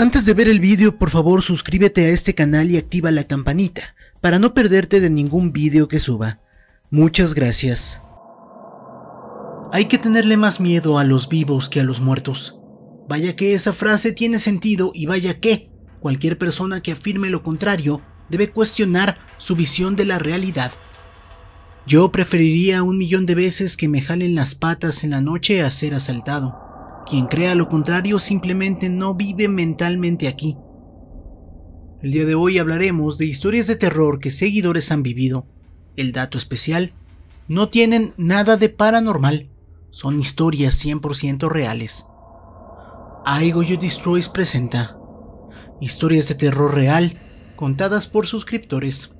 Antes de ver el vídeo, por favor suscríbete a este canal y activa la campanita para no perderte de ningún vídeo que suba. Muchas gracias. Hay que tenerle más miedo a los vivos que a los muertos. Vaya que esa frase tiene sentido y vaya que cualquier persona que afirme lo contrario debe cuestionar su visión de la realidad. Yo preferiría un millón de veces que me jalen las patas en la noche a ser asaltado. Quien crea lo contrario simplemente no vive mentalmente aquí. El día de hoy hablaremos de historias de terror que seguidores han vivido. El dato especial, no tienen nada de paranormal, son historias 100% reales. Aigo You Destroys presenta historias de terror real contadas por suscriptores.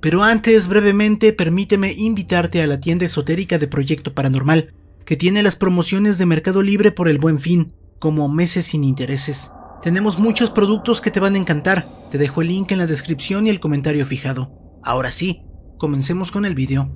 Pero antes, brevemente, permíteme invitarte a la tienda esotérica de Proyecto Paranormal, que tiene las promociones de Mercado Libre por el buen fin, como meses sin intereses. Tenemos muchos productos que te van a encantar, te dejo el link en la descripción y el comentario fijado. Ahora sí, comencemos con el vídeo.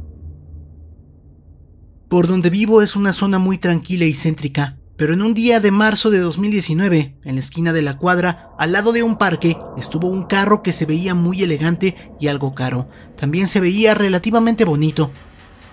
Por donde vivo es una zona muy tranquila y céntrica, pero en un día de marzo de 2019, en la esquina de la cuadra, al lado de un parque, estuvo un carro que se veía muy elegante y algo caro. También se veía relativamente bonito.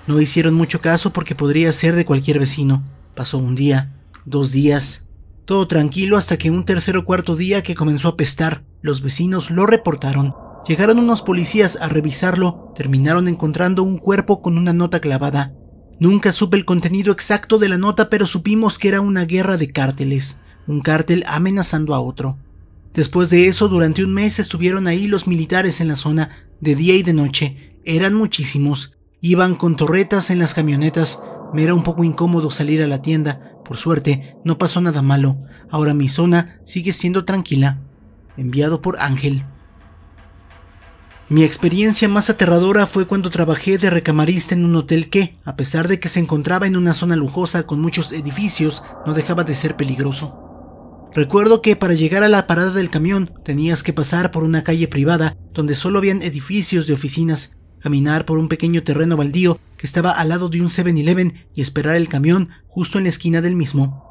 No hicieron mucho caso porque podría ser de cualquier vecino. Pasó un día, dos días, todo tranquilo hasta que un tercer o cuarto día que comenzó a pestar, los vecinos lo reportaron. Llegaron unos policías a revisarlo, terminaron encontrando un cuerpo con una nota clavada. Nunca supe el contenido exacto de la nota, pero supimos que era una guerra de cárteles, un cártel amenazando a otro. Después de eso, durante un mes estuvieron ahí los militares en la zona, de día y de noche. Eran muchísimos. Iban con torretas en las camionetas. Me era un poco incómodo salir a la tienda. Por suerte, no pasó nada malo. Ahora mi zona sigue siendo tranquila. Enviado por Ángel. Mi experiencia más aterradora fue cuando trabajé de recamarista en un hotel que, a pesar de que se encontraba en una zona lujosa con muchos edificios, no dejaba de ser peligroso. Recuerdo que para llegar a la parada del camión tenías que pasar por una calle privada donde solo habían edificios de oficinas, caminar por un pequeño terreno baldío que estaba al lado de un 7-Eleven y esperar el camión justo en la esquina del mismo.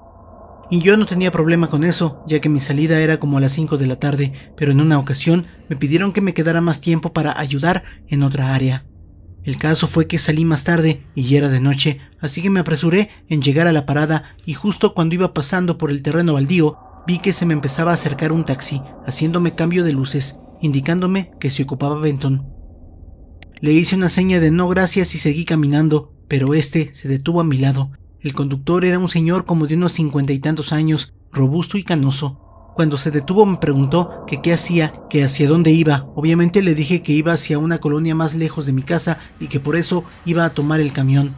Y yo no tenía problema con eso, ya que mi salida era como a las 5 de la tarde, pero en una ocasión me pidieron que me quedara más tiempo para ayudar en otra área. El caso fue que salí más tarde y ya era de noche, así que me apresuré en llegar a la parada y justo cuando iba pasando por el terreno baldío, vi que se me empezaba a acercar un taxi, haciéndome cambio de luces, indicándome que se ocupaba Benton. Le hice una seña de no gracias y seguí caminando, pero este se detuvo a mi lado el conductor era un señor como de unos cincuenta y tantos años, robusto y canoso. Cuando se detuvo me preguntó que qué hacía, que hacia dónde iba. Obviamente le dije que iba hacia una colonia más lejos de mi casa y que por eso iba a tomar el camión.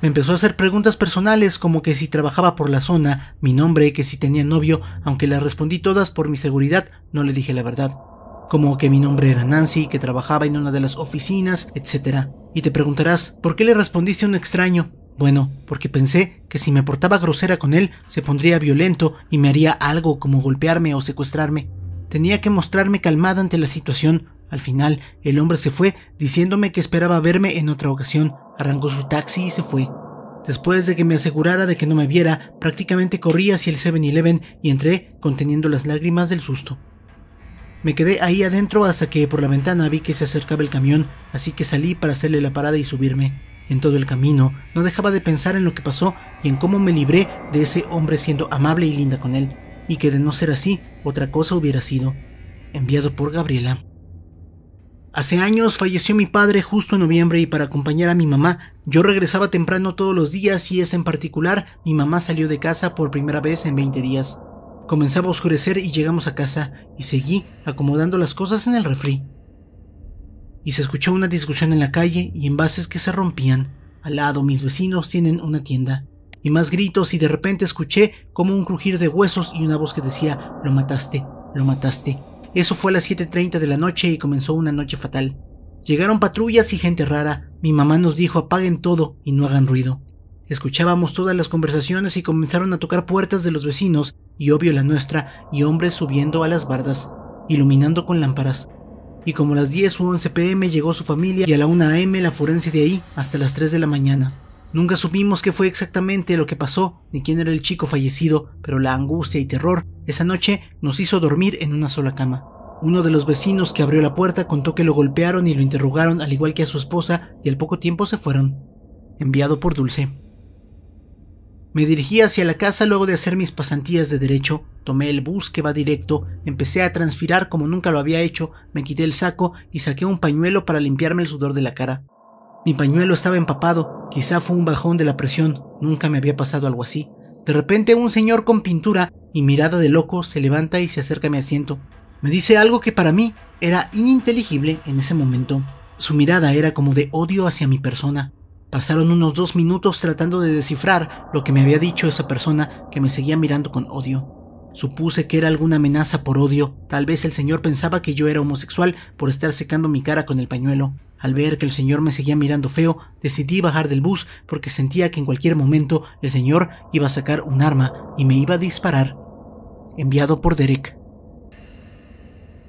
Me empezó a hacer preguntas personales como que si trabajaba por la zona, mi nombre, que si tenía novio, aunque le respondí todas por mi seguridad, no le dije la verdad. Como que mi nombre era Nancy, que trabajaba en una de las oficinas, etc. Y te preguntarás, ¿por qué le respondiste a un extraño? Bueno, porque pensé que si me portaba grosera con él, se pondría violento y me haría algo como golpearme o secuestrarme. Tenía que mostrarme calmada ante la situación. Al final, el hombre se fue diciéndome que esperaba verme en otra ocasión. Arrancó su taxi y se fue. Después de que me asegurara de que no me viera, prácticamente corrí hacia el 7-Eleven y entré conteniendo las lágrimas del susto. Me quedé ahí adentro hasta que por la ventana vi que se acercaba el camión, así que salí para hacerle la parada y subirme. En todo el camino no dejaba de pensar en lo que pasó y en cómo me libré de ese hombre siendo amable y linda con él, y que de no ser así, otra cosa hubiera sido. Enviado por Gabriela. Hace años falleció mi padre justo en noviembre y para acompañar a mi mamá yo regresaba temprano todos los días y ese en particular mi mamá salió de casa por primera vez en 20 días. Comenzaba a oscurecer y llegamos a casa y seguí acomodando las cosas en el refri y se escuchó una discusión en la calle y envases que se rompían. Al lado mis vecinos tienen una tienda. Y más gritos y de repente escuché como un crujir de huesos y una voz que decía, lo mataste, lo mataste. Eso fue a las 7.30 de la noche y comenzó una noche fatal. Llegaron patrullas y gente rara. Mi mamá nos dijo apaguen todo y no hagan ruido. Escuchábamos todas las conversaciones y comenzaron a tocar puertas de los vecinos y obvio la nuestra y hombres subiendo a las bardas, iluminando con lámparas y como a las 10 o 11 pm llegó su familia y a la 1 am la forense de ahí hasta las 3 de la mañana. Nunca supimos qué fue exactamente lo que pasó, ni quién era el chico fallecido, pero la angustia y terror esa noche nos hizo dormir en una sola cama. Uno de los vecinos que abrió la puerta contó que lo golpearon y lo interrogaron al igual que a su esposa y al poco tiempo se fueron. Enviado por Dulce. Me dirigí hacia la casa luego de hacer mis pasantías de derecho, tomé el bus que va directo, empecé a transpirar como nunca lo había hecho, me quité el saco y saqué un pañuelo para limpiarme el sudor de la cara. Mi pañuelo estaba empapado, quizá fue un bajón de la presión, nunca me había pasado algo así. De repente un señor con pintura y mirada de loco se levanta y se acerca a mi asiento. Me dice algo que para mí era ininteligible en ese momento. Su mirada era como de odio hacia mi persona. Pasaron unos dos minutos tratando de descifrar lo que me había dicho esa persona que me seguía mirando con odio. Supuse que era alguna amenaza por odio. Tal vez el señor pensaba que yo era homosexual por estar secando mi cara con el pañuelo. Al ver que el señor me seguía mirando feo, decidí bajar del bus porque sentía que en cualquier momento el señor iba a sacar un arma y me iba a disparar. Enviado por Derek.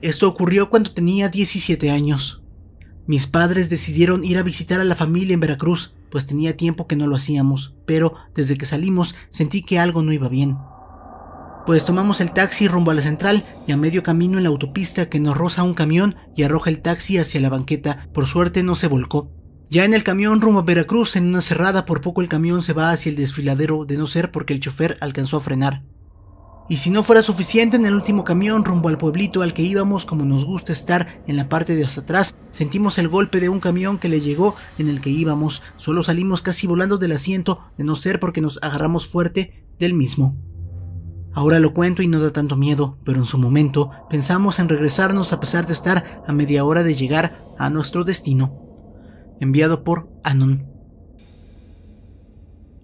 Esto ocurrió cuando tenía 17 años. Mis padres decidieron ir a visitar a la familia en Veracruz, pues tenía tiempo que no lo hacíamos, pero desde que salimos sentí que algo no iba bien pues tomamos el taxi rumbo a la central y a medio camino en la autopista que nos roza un camión y arroja el taxi hacia la banqueta. Por suerte no se volcó. Ya en el camión rumbo a Veracruz, en una cerrada, por poco el camión se va hacia el desfiladero, de no ser porque el chofer alcanzó a frenar. Y si no fuera suficiente, en el último camión rumbo al pueblito al que íbamos, como nos gusta estar en la parte de hasta atrás, sentimos el golpe de un camión que le llegó en el que íbamos. Solo salimos casi volando del asiento, de no ser porque nos agarramos fuerte del mismo. Ahora lo cuento y no da tanto miedo, pero en su momento pensamos en regresarnos a pesar de estar a media hora de llegar a nuestro destino. Enviado por Anon.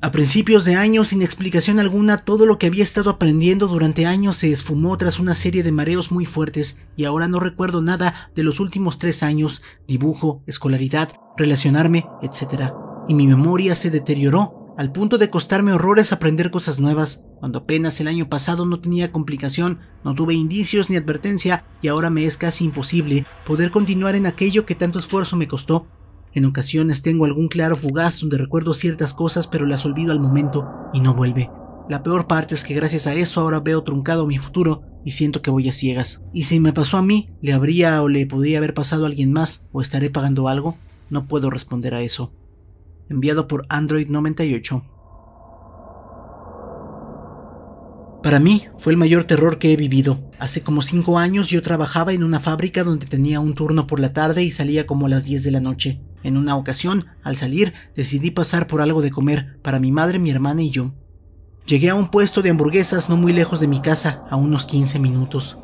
A principios de año, sin explicación alguna, todo lo que había estado aprendiendo durante años se esfumó tras una serie de mareos muy fuertes y ahora no recuerdo nada de los últimos tres años, dibujo, escolaridad, relacionarme, etc. Y mi memoria se deterioró al punto de costarme horrores aprender cosas nuevas, cuando apenas el año pasado no tenía complicación, no tuve indicios ni advertencia y ahora me es casi imposible poder continuar en aquello que tanto esfuerzo me costó. En ocasiones tengo algún claro fugaz donde recuerdo ciertas cosas pero las olvido al momento y no vuelve. La peor parte es que gracias a eso ahora veo truncado mi futuro y siento que voy a ciegas. Y si me pasó a mí, ¿le habría o le podría haber pasado a alguien más o estaré pagando algo? No puedo responder a eso enviado por Android 98. Para mí fue el mayor terror que he vivido. Hace como 5 años yo trabajaba en una fábrica donde tenía un turno por la tarde y salía como a las 10 de la noche. En una ocasión, al salir, decidí pasar por algo de comer para mi madre, mi hermana y yo. Llegué a un puesto de hamburguesas no muy lejos de mi casa, a unos 15 minutos.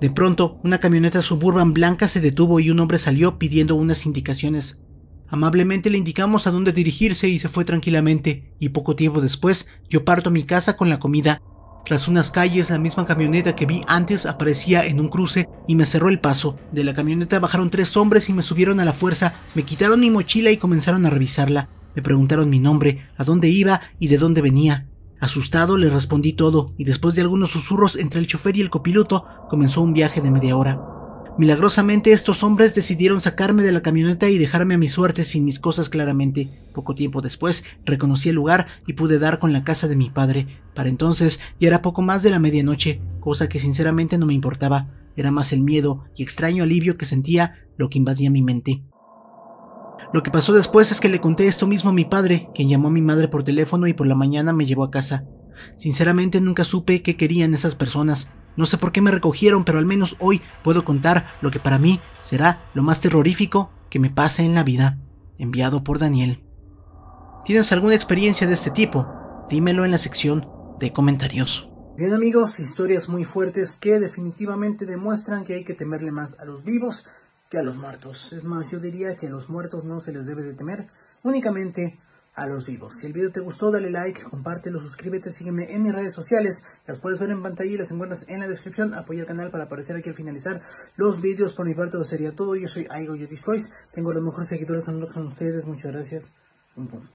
De pronto, una camioneta suburban blanca se detuvo y un hombre salió pidiendo unas indicaciones. Amablemente le indicamos a dónde dirigirse y se fue tranquilamente, y poco tiempo después yo parto a mi casa con la comida. Tras unas calles, la misma camioneta que vi antes aparecía en un cruce y me cerró el paso. De la camioneta bajaron tres hombres y me subieron a la fuerza, me quitaron mi mochila y comenzaron a revisarla. Me preguntaron mi nombre, a dónde iba y de dónde venía. Asustado le respondí todo, y después de algunos susurros entre el chofer y el copiloto, comenzó un viaje de media hora. Milagrosamente estos hombres decidieron sacarme de la camioneta y dejarme a mi suerte sin mis cosas claramente. Poco tiempo después reconocí el lugar y pude dar con la casa de mi padre. Para entonces ya era poco más de la medianoche, cosa que sinceramente no me importaba. Era más el miedo y extraño alivio que sentía lo que invadía mi mente. Lo que pasó después es que le conté esto mismo a mi padre, quien llamó a mi madre por teléfono y por la mañana me llevó a casa. Sinceramente nunca supe qué querían esas personas, no sé por qué me recogieron, pero al menos hoy puedo contar lo que para mí será lo más terrorífico que me pase en la vida. Enviado por Daniel. ¿Tienes alguna experiencia de este tipo? Dímelo en la sección de comentarios. Bien amigos, historias muy fuertes que definitivamente demuestran que hay que temerle más a los vivos que a los muertos. Es más, yo diría que a los muertos no se les debe de temer, únicamente a los vivos. Si el video te gustó, dale like, compártelo, suscríbete, sígueme en mis redes sociales. Las puedes ver en pantalla y las encuentras en la descripción. Apoya el canal para aparecer aquí al finalizar los vídeos. Por mi parte, eso sería todo. Yo soy Aigo Yo Tengo los mejores seguidores en son ustedes. Muchas gracias. Un punto.